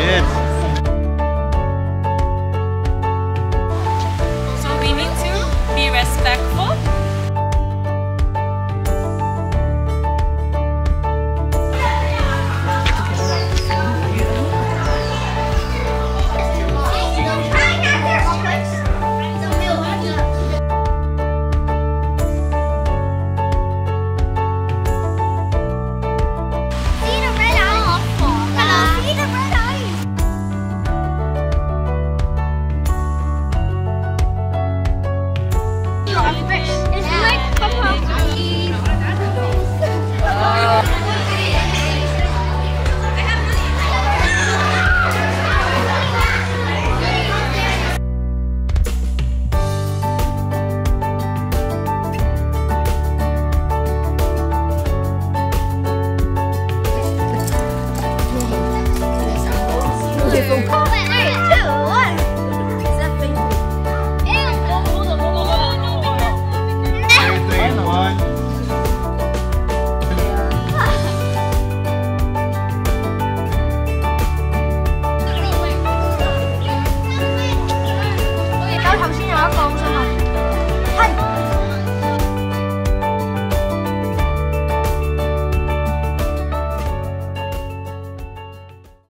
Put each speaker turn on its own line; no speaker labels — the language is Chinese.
Yes. 嗯